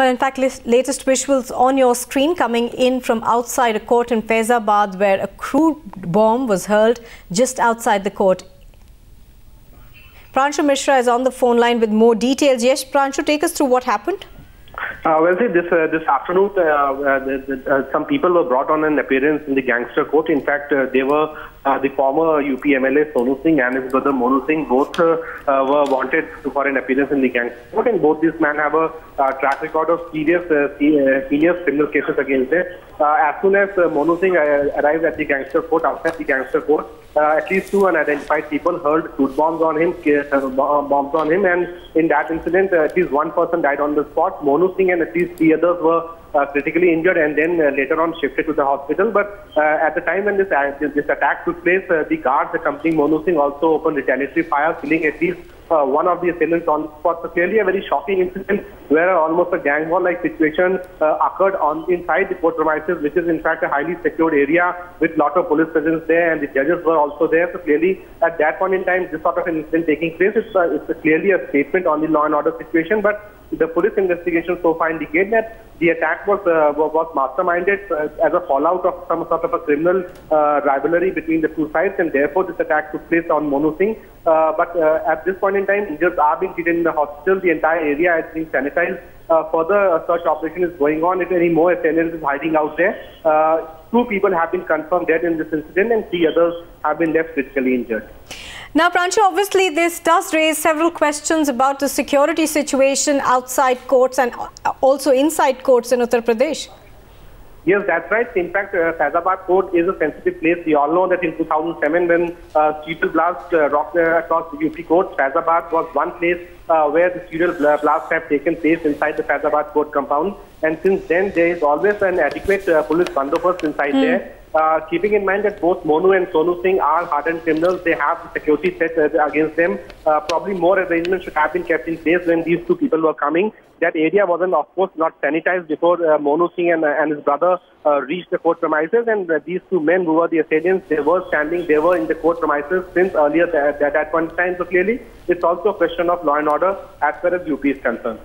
Well, in fact, latest visuals on your screen coming in from outside a court in Faizabad where a crude bomb was hurled just outside the court. Pranshu Mishra is on the phone line with more details. Yes, Pranshu, take us through what happened. Uh, well, see, this uh, this afternoon, uh, uh the, the, uh, some people were brought on an appearance in the gangster court. In fact, uh, they were the former UP MLA Sonu Singh and his brother Monu Singh. Both were wanted for an appearance in the gangster court, and both these men have a track record of serious serious criminal cases against them. as soon as Monu Singh arrived at the gangster court, outside the gangster court, at least two unidentified people hurled food bombs on him, bombs on him, and in that incident, at least one person died on the spot. Monu Singh and at least three others were uh, critically injured and then uh, later on shifted to the hospital. But uh, at the time when this uh, this attack took place, uh, the guards accompanying Monu Singh also opened retaliatory fire, killing at least uh, one of the assailants on the spot. So clearly a very shocking incident where almost a gang war-like situation occurred on inside the court premises, which is in fact a highly secured area with lot of police presence there, and the judges were also there. So clearly at that point in time, this sort of an incident taking place, it's, it's clearly a statement on the law and order situation. But the police investigation so far indicate that the attack was uh, was masterminded uh, as a fallout of some sort of a criminal uh, rivalry between the two sides, and therefore this attack took place on Monu Singh. Uh, but uh, at this point in time, injured are being treated in the hospital. The entire area is being sanitized. Uh, further search operation is going on. If any more assailants is hiding out there, two people have been confirmed dead in this incident, and three others have been left critically injured. Now, Pranshu, obviously this does raise several questions about the security situation outside courts and also inside courts in Uttar Pradesh. Yes, that's right. In fact, uh, Faizabad court is a sensitive place. We all know that in 2007, when uh, serial blast uh, rocked uh, across the UP court, Faizabad was one place uh, where the serial blasts have taken place inside the Faizabad court compound. And since then, there is always an adequate uh, police bandobast inside mm. there. Uh, keeping in mind that both Monu and Sonu Singh are hardened criminals, they have security set uh, against them. Uh, probably more arrangements should have been kept in place when these two people were coming. That area wasn't, of course, not sanitized before uh, Monu Singh and, and his brother uh, reached the court premises. And these two men who were the assailants, they were standing, they were in the court premises since earlier at that, that point in time. So clearly, it's also a question of law and order as far as UP is concerned.